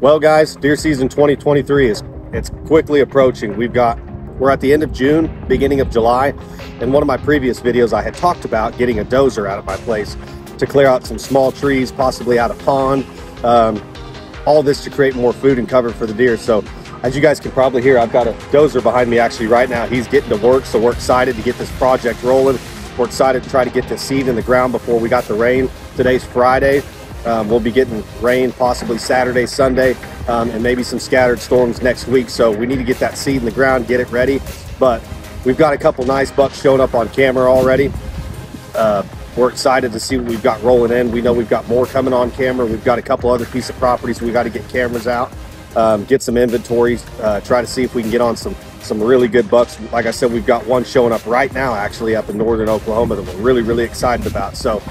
Well, guys, deer season 2023 is it's quickly approaching. We've got we're at the end of June, beginning of July. In one of my previous videos, I had talked about getting a dozer out of my place to clear out some small trees, possibly out a pond. Um, all this to create more food and cover for the deer. So as you guys can probably hear, I've got a dozer behind me actually right now. He's getting to work, so we're excited to get this project rolling. We're excited to try to get this seed in the ground before we got the rain. Today's Friday. Um, we'll be getting rain possibly Saturday, Sunday, um, and maybe some scattered storms next week. So we need to get that seed in the ground, get it ready. But we've got a couple nice bucks showing up on camera already. Uh, we're excited to see what we've got rolling in. We know we've got more coming on camera. We've got a couple other piece of properties we got to get cameras out, um, get some inventories, uh, try to see if we can get on some some really good bucks. Like I said, we've got one showing up right now, actually up in northern Oklahoma that we're really really excited about. So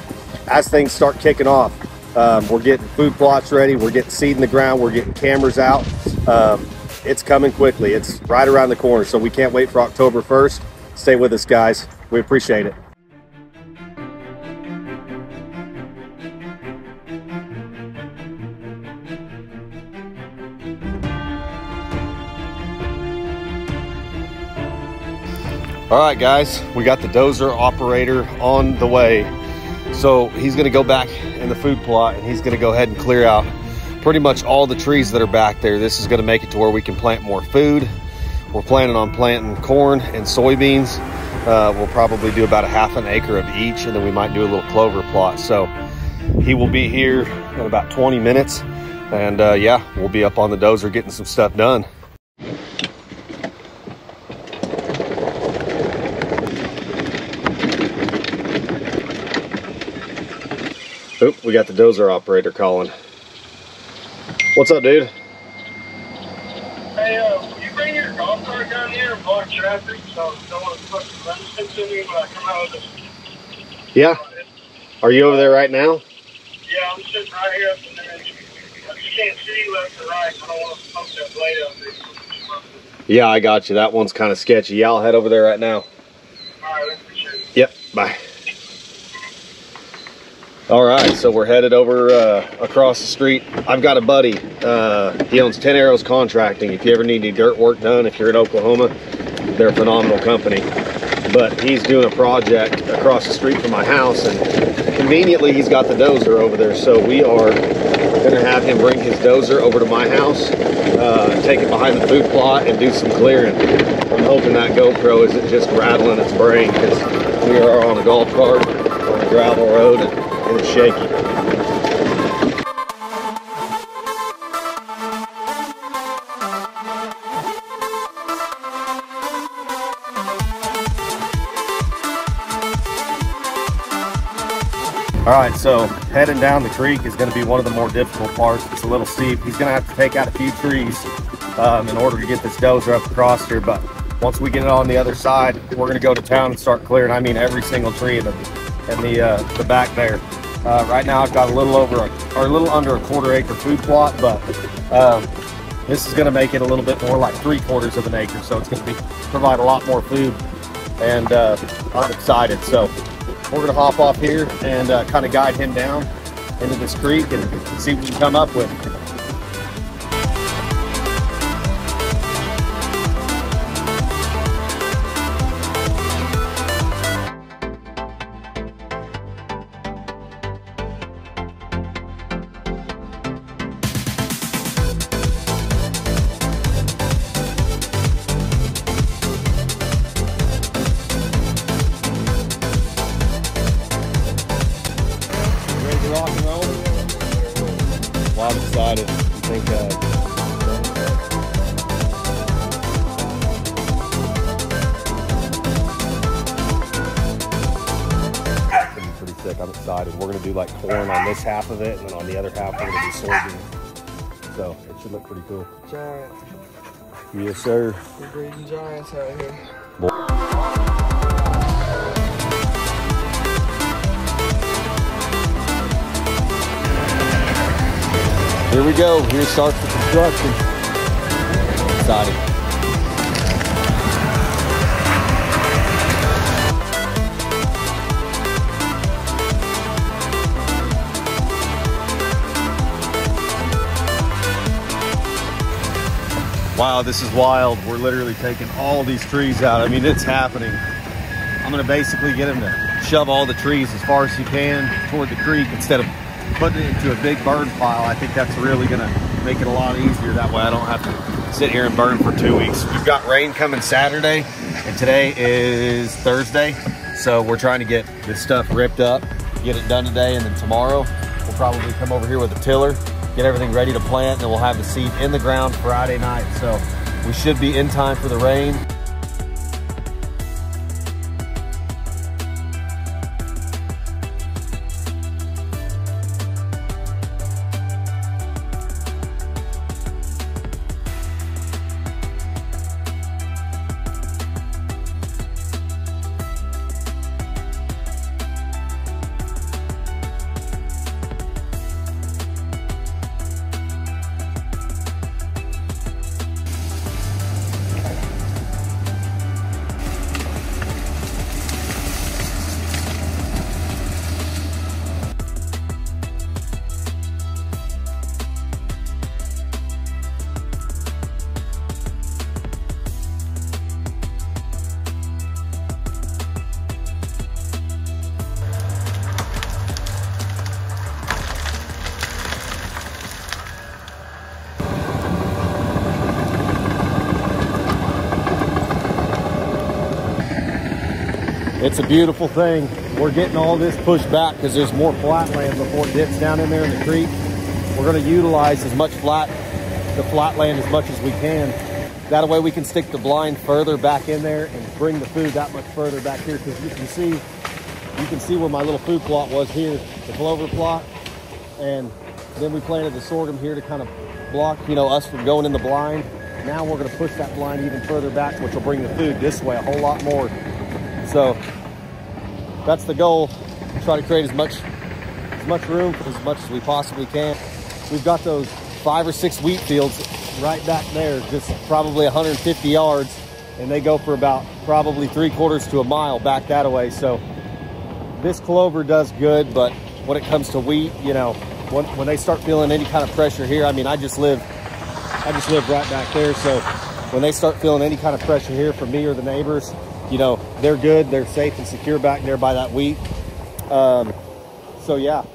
as things start kicking off, um, we're getting food plots ready. We're getting seed in the ground. We're getting cameras out. Um, it's coming quickly. It's right around the corner. So we can't wait for October 1st. Stay with us, guys. We appreciate it. All right, guys, we got the dozer operator on the way. So he's gonna go back in the food plot and he's gonna go ahead and clear out pretty much all the trees that are back there. This is gonna make it to where we can plant more food. We're planning on planting corn and soybeans. Uh, we'll probably do about a half an acre of each and then we might do a little clover plot. So he will be here in about 20 minutes and uh, yeah, we'll be up on the dozer getting some stuff done. We got the dozer operator calling. What's up, dude? Hey, uh, will you bring your golf cart down here and block traffic so don't want to put some resistance in me when I come out of this? Yeah. Are you over there right now? Yeah, I'm sitting right here up in there. I just can't see left or right. I don't want to pump that blade up there. Yeah, I got you. That one's kind of sketchy. Yeah, I'll head over there right now. All right, I appreciate it. Yep, bye. All right, so we're headed over uh, across the street. I've got a buddy. Uh, he owns 10 Arrows Contracting. If you ever need any dirt work done, if you're in Oklahoma, they're a phenomenal company. But he's doing a project across the street from my house, and conveniently, he's got the dozer over there. So we are going to have him bring his dozer over to my house, uh, take it behind the food plot, and do some clearing. I'm hoping that GoPro isn't just rattling its brain because we are on a golf cart on a gravel road. And, it's shaky. All right, so heading down the creek is going to be one of the more difficult parts. It's a little steep. He's going to have to take out a few trees um, in order to get this dozer up across here. But once we get it on the other side, we're going to go to town and start clearing. I mean, every single tree in the, in the, uh, the back there. Uh, right now I've got a little over, a, or a little under a quarter acre food plot, but um, this is gonna make it a little bit more like three quarters of an acre. So it's gonna be provide a lot more food and uh, I'm excited. So we're gonna hop off here and uh, kind of guide him down into this creek and see what we can come up with. Sick. I'm. We're gonna do like corn on this half of it, and then on the other half we're gonna do soybeans. So it should look pretty cool. Giant. Yes, sir. We're breeding giants out here. Boy. Here we go. Here starts the construction. Exciting. Wow, this is wild. We're literally taking all these trees out. I mean, it's happening. I'm gonna basically get him to shove all the trees as far as he can toward the creek instead of putting it into a big burn pile. I think that's really gonna make it a lot easier. That way I don't have to sit here and burn for two weeks. We've got rain coming Saturday and today is Thursday. So we're trying to get this stuff ripped up, get it done today, and then tomorrow we'll probably come over here with a tiller, get everything ready to plant, and we'll have the seed in the ground Friday night. So we should be in time for the rain. It's a beautiful thing. We're getting all this pushed back because there's more flat land before it dips down in there in the creek. We're going to utilize as much flat, the flat land as much as we can. That way we can stick the blind further back in there and bring the food that much further back here because you can see, you can see where my little food plot was here, the clover plot. And then we planted the sorghum here to kind of block, you know, us from going in the blind. Now we're going to push that blind even further back, which will bring the food this way a whole lot more. So that's the goal. Try to create as much as much room as much as we possibly can. We've got those five or six wheat fields right back there, just probably 150 yards, and they go for about probably three quarters to a mile back that way. So this clover does good, but when it comes to wheat, you know, when, when they start feeling any kind of pressure here, I mean, I just live, I just live right back there. So when they start feeling any kind of pressure here from me or the neighbors, you know, they're good, they're safe and secure back there by that wheat. Um, so yeah,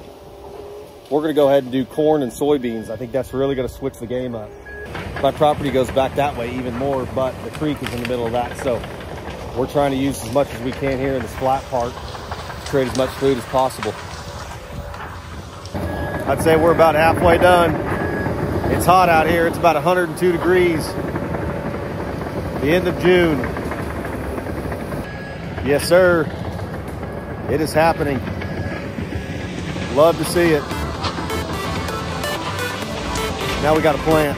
we're gonna go ahead and do corn and soybeans. I think that's really gonna switch the game up. My property goes back that way even more, but the creek is in the middle of that. So we're trying to use as much as we can here in this flat part to create as much food as possible. I'd say we're about halfway done. It's hot out here. It's about 102 degrees. The end of June. Yes, sir. It is happening. Love to see it. Now we got a plant.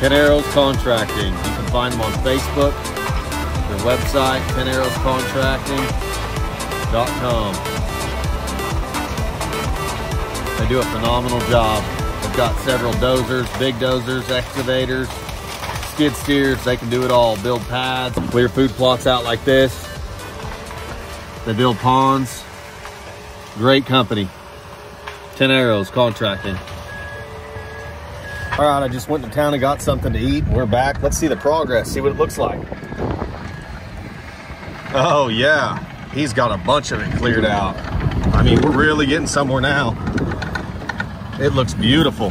Ten Arrows Contracting. You can find them on Facebook, their website, tenarrowscontracting.com. They do a phenomenal job. They've got several dozers, big dozers, excavators, skid steers. They can do it all. Build pads, clear food plots out like this. They build ponds. Great company. Ten Arrows Contracting. All right, I just went to town and got something to eat. We're back. Let's see the progress, see what it looks like. Oh yeah, he's got a bunch of it cleared out. I mean, we're really getting somewhere now. It looks beautiful.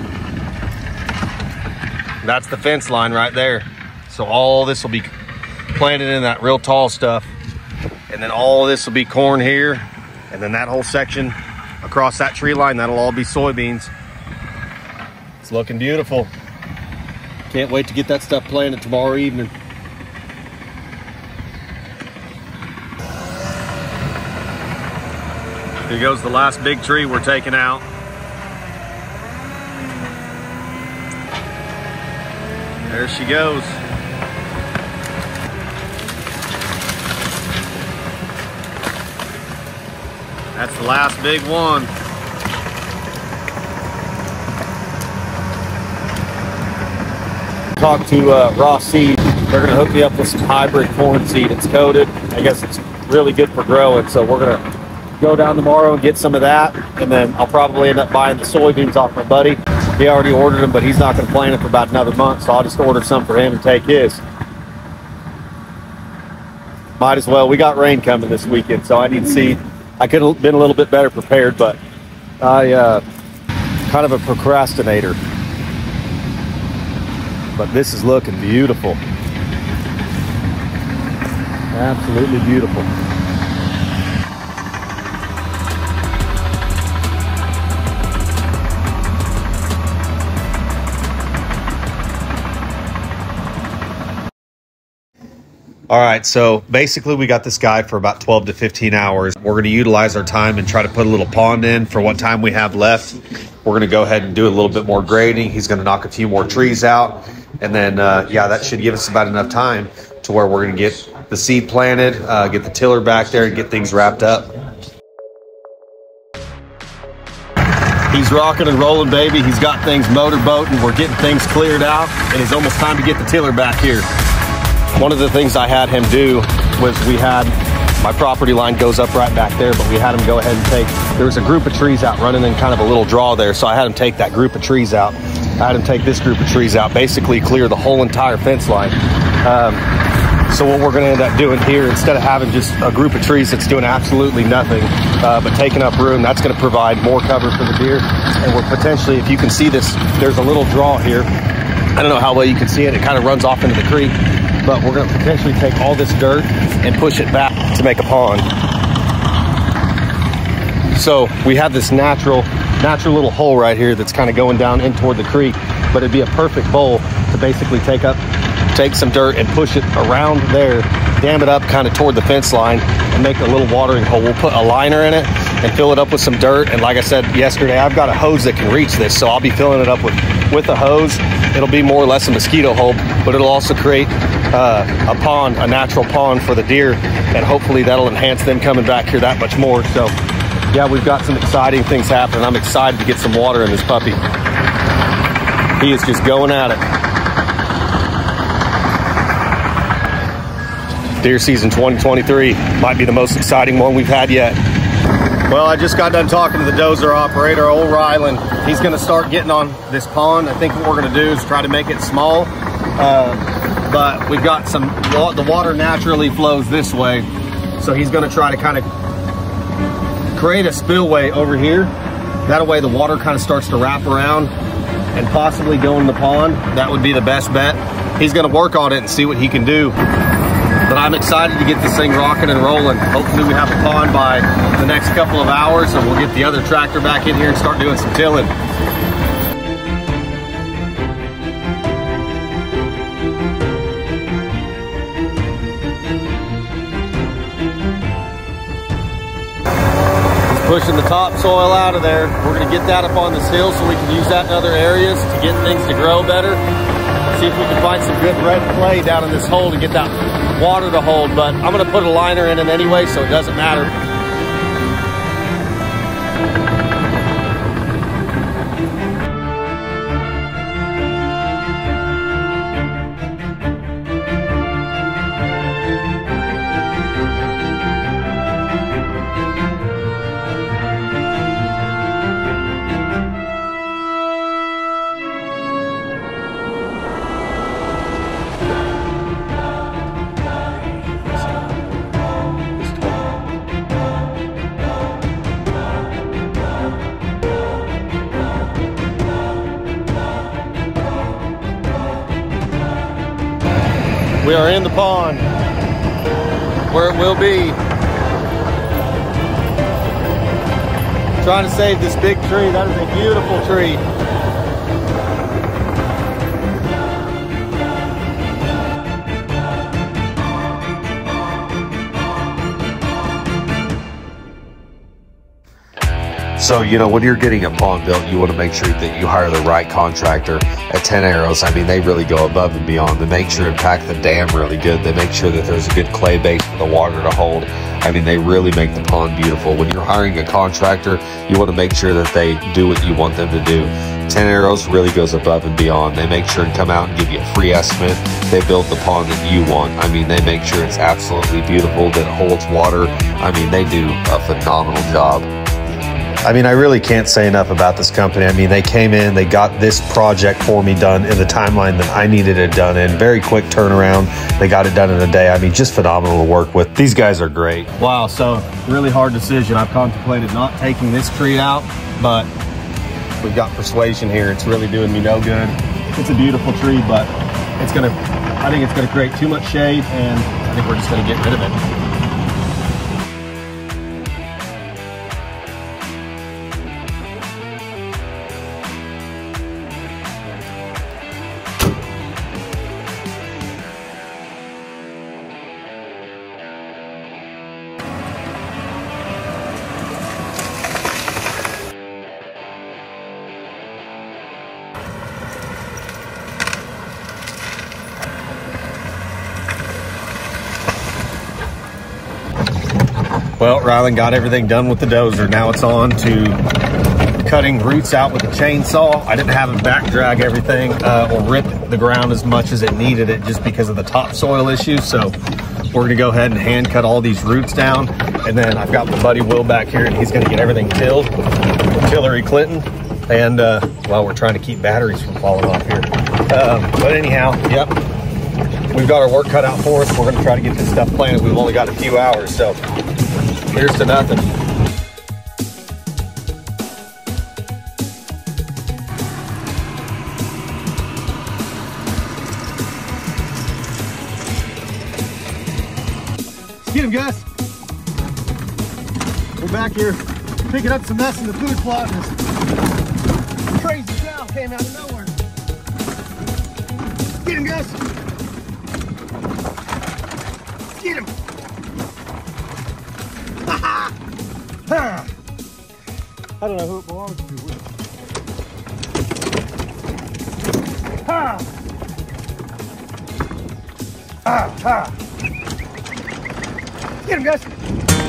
That's the fence line right there. So all this will be planted in that real tall stuff. And then all this will be corn here. And then that whole section across that tree line, that'll all be soybeans. It's looking beautiful. Can't wait to get that stuff planted tomorrow evening. Here goes the last big tree we're taking out. There she goes. That's the last big one. Talk to uh, Raw Seed. They're going to hook me up with some hybrid corn seed. It's coated. I guess it's really good for growing. So we're gonna go down tomorrow and get some of that, and then I'll probably end up buying the soybeans off my buddy. He already ordered them, but he's not gonna plant it for about another month, so I'll just order some for him and take his. Might as well. We got rain coming this weekend, so I need seed. I could have been a little bit better prepared, but I uh, kind of a procrastinator. But this is looking beautiful. Absolutely beautiful. All right, so basically we got this guy for about 12 to 15 hours. We're to utilize our time and try to put a little pond in for what time we have left. We're to go ahead and do a little bit more grading. He's to knock a few more trees out. And then, uh, yeah, that should give us about enough time to where we're to get the seed planted, uh, get the tiller back there, and get things wrapped up. He's rocking and rolling, baby. He's got things motorboating. We're getting things cleared out, and it's almost time to get the tiller back here. One of the things I had him do was we had my property line goes up right back there, but we had him go ahead and take. There was a group of trees out running in kind of a little draw there, so I had him take that group of trees out. I had him take this group of trees out, basically clear the whole entire fence line. Um, so what we're going to end up doing here, instead of having just a group of trees that's doing absolutely nothing, uh, but taking up room, that's going to provide more cover for the deer. And we're potentially, if you can see this, there's a little draw here. I don't know how well you can see it. It kind of runs off into the creek, but we're going to potentially take all this dirt and push it back to make a pond. So we have this natural, natural little hole right here that's kind of going down in toward the creek, but it'd be a perfect bowl to basically take up take some dirt and push it around there, dam it up kind of toward the fence line, and make a little watering hole. We'll put a liner in it and fill it up with some dirt. And like I said yesterday, I've got a hose that can reach this, so I'll be filling it up with with a hose. It'll be more or less a mosquito hole, but it'll also create uh, a pond, a natural pond for the deer, and hopefully that'll enhance them coming back here that much more. So, yeah, we've got some exciting things happening. I'm excited to get some water in this puppy. He is just going at it. deer season 2023 might be the most exciting one we've had yet. Well, I just got done talking to the dozer operator, old Ryland. He's to start getting on this pond. I think what we're to do is try to make it small. Uh, but we've got some, the water naturally flows this way. So he's to try to kind of create a spillway over here. That way the water kind of starts to wrap around and possibly go in the pond. That would be the best bet. He's to work on it and see what he can do. But I'm excited to get this thing rocking and rolling. Hopefully we have a pond by the next couple of hours and we'll get the other tractor back in here and start doing some tilling. pushing the topsoil out of there. We're gonna get that up on this hill so we can use that in other areas to get things to grow better. See if we can find some good red clay down in this hole to get that water to hold, but I'm gonna put a liner in it anyway, so it doesn't matter. Trying to save this big tree. That is a beautiful tree. So, you know, when you're getting a pond built, you want to make sure that you hire the right contractor at 10 Arrows. I mean, they really go above and beyond. They make sure to pack the dam really good. They make sure that there's a good clay base for the water to hold. I mean, they really make the pond beautiful. When you're hiring a contractor, you want to make sure that they do what you want them to do. 10 Arrows really goes above and beyond. They make sure to come out and give you a free estimate. They build the pond that you want. I mean, they make sure it's absolutely beautiful, that it holds water. I mean, they do a phenomenal job. I mean, I really can't say enough about this company. I mean, they came in, they got this project for me done in the timeline that I needed it done in. Very quick turnaround. They got it done in a day. I mean, just phenomenal to work with. These guys are great. Wow, so really hard decision. I've contemplated not taking this tree out, but we've got persuasion here. It's really doing me no good. It's a beautiful tree, but it's gonna, I think it's gonna create too much shade and I think we're just gonna get rid of it. Well, Rylan got everything done with the dozer. Now it's on to cutting roots out with the chainsaw. I didn't have him back drag everything uh, or rip the ground as much as it needed it just because of the topsoil issue. So we're gonna go ahead and hand cut all these roots down. And then I've got my buddy Will back here and he's gonna get everything tilled Hillary Clinton. And uh, while well, we're trying to keep batteries from falling off here. Um, but anyhow, yep, we've got our work cut out for us. We're gonna try to get this stuff planted. We've only got a few hours, so Here's to nothing. Get him, Gus. We're back here picking up some mess in the food plot. Crazy sound came out of nowhere. Get him, Gus. Get him. I don't know who it belongs to. Ha! Ha! Ha! Get him, guys!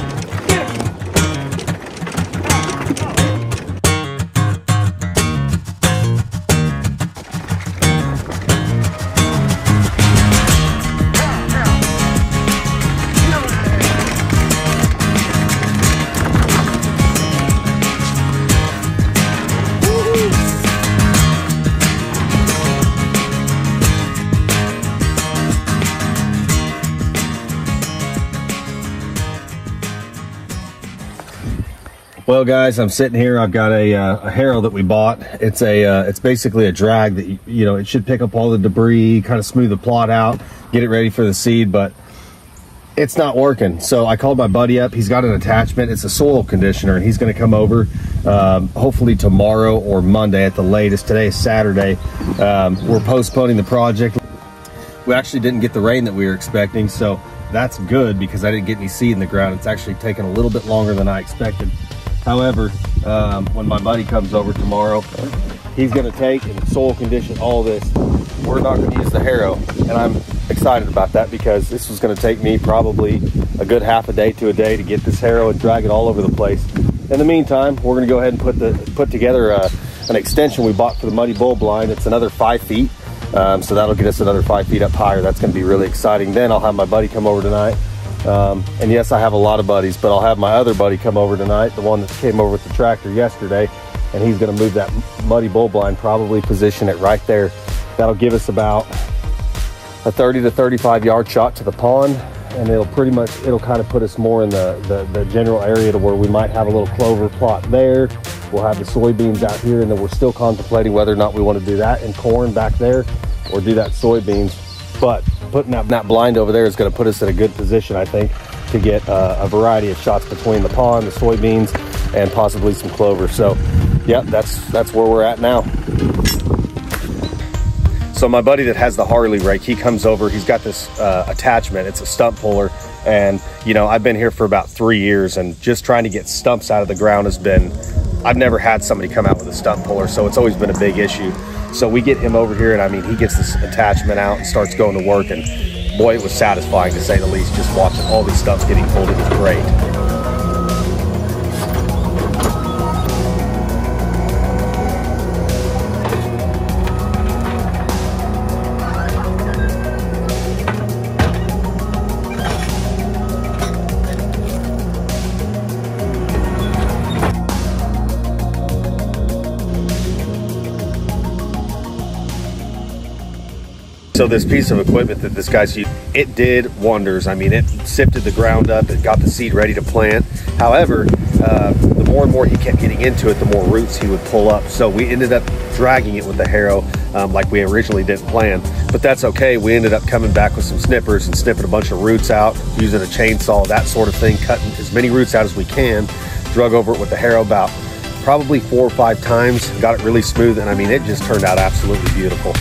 Well, guys, I'm sitting here. I've got a, uh, a harrow that we bought. It's a, uh, it's basically a drag that you you know it should pick up all the debris, kind of smooth the plot out, get it ready for the seed, but it's not working. So I called my buddy up. He's got an attachment. It's a soil conditioner, and he's going to come over um, hopefully tomorrow or Monday at the latest. Today is Saturday. Um, we're postponing the project. We actually didn't get the rain that we were expecting, so that's good because I didn't get any seed in the ground. It's actually taken a little bit longer than I expected. However, um, when my buddy comes over tomorrow, he's gonna take and soil condition all this. We're not gonna use the harrow, and I'm excited about that because this was gonna take me probably a good half a day to a day to get this harrow and drag it all over the place. In the meantime, we're gonna go ahead and put the put together uh, an extension we bought for the Muddy Bull blind. It's another five feet, um, so that'll get us another five feet up higher. That's gonna be really exciting. Then I'll have my buddy come over tonight um, and yes, I have a lot of buddies, but I'll have my other buddy come over tonight, the one that came over with the tractor yesterday, and he's going to move that muddy bull blind, probably position it right there. That'll give us about a 30 to 35 yard shot to the pond, and it'll pretty much, it'll kind of put us more in the, the, the general area to where we might have a little clover plot there. We'll have the soybeans out here, and then we're still contemplating whether or not we want to do that and corn back there or do that soybeans. But putting that, that blind over there is going to put us in a good position, I think, to get uh, a variety of shots between the pond, the soybeans, and possibly some clover. So, yeah, that's that's where we're at now. So my buddy that has the Harley rake, he comes over. He's got this uh, attachment. It's a stump puller, and you know I've been here for about three years, and just trying to get stumps out of the ground has been I've never had somebody come out with a stump puller, so it's always been a big issue. So we get him over here, and I mean, he gets this attachment out and starts going to work. And boy, it was satisfying to say the least, just watching all these stumps getting pulled. It was great. So this piece of equipment that this guy's used, it did wonders. I mean, it sifted the ground up, it got the seed ready to plant. However, uh, the more and more he kept getting into it, the more roots he would pull up. So we ended up dragging it with the harrow um, like we originally didn't plan. But that's okay. We ended up coming back with some snippers and snipping a bunch of roots out, using a chainsaw, that sort of thing, cutting as many roots out as we can. Drug over it with the harrow about probably four or five times, got it really smooth, and I mean, it just turned out absolutely beautiful.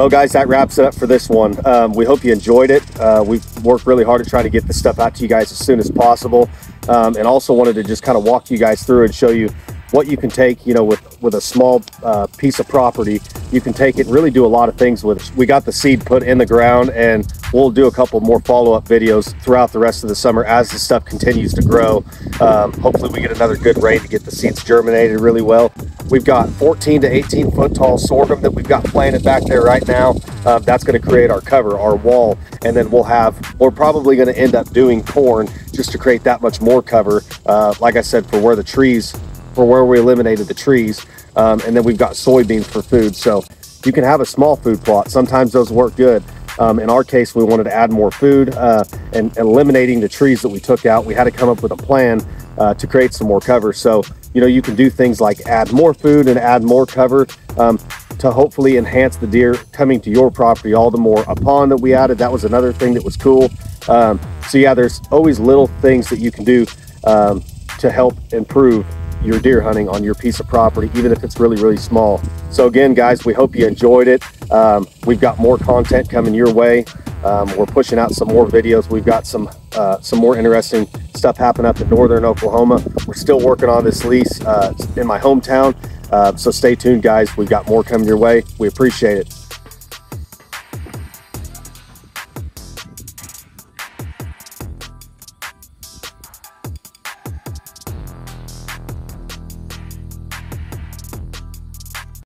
Well, guys, that wraps it up for this one. Um, we hope you enjoyed it. Uh, we've worked really hard to try to get this stuff out to you guys as soon as possible. Um, and also wanted to just kind of walk you guys through and show you what you can take, you know, with, with a small uh, piece of property. You can take it really do a lot of things with it. We got the seed put in the ground and we'll do a couple more follow-up videos throughout the rest of the summer as the stuff continues to grow. Um, hopefully we get another good rain to get the seeds germinated really well. We've got 14 to 18 foot tall sorghum that we've got planted back there right now. Uh, that's going to create our cover, our wall, and then we'll have, we're probably going to end up doing corn just to create that much more cover. Uh, like I said, for where the trees, for where we eliminated the trees. Um, and then we've got soybeans for food. So you can have a small food plot. Sometimes those work good. Um, in our case, we wanted to add more food uh, and eliminating the trees that we took out. We had to come up with a plan uh, to create some more cover. So, you know, you can do things like add more food and add more cover um, to hopefully enhance the deer coming to your property all the more. A pond that we added, that was another thing that was cool. Um, so yeah, there's always little things that you can do um, to help improve your deer hunting on your piece of property, even if it's really, really small. So again, guys, we hope you enjoyed it. Um, we've got more content coming your way. Um, we're pushing out some more videos. We've got some uh, some more interesting stuff happening up in northern Oklahoma. We're still working on this lease uh, in my hometown. Uh, so stay tuned, guys. We've got more coming your way. We appreciate it.